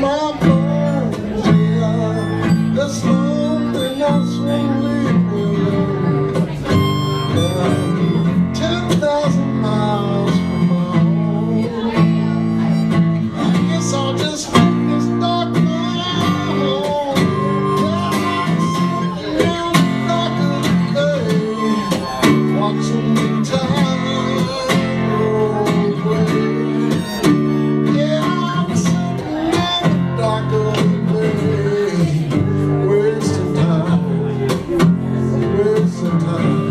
mom. time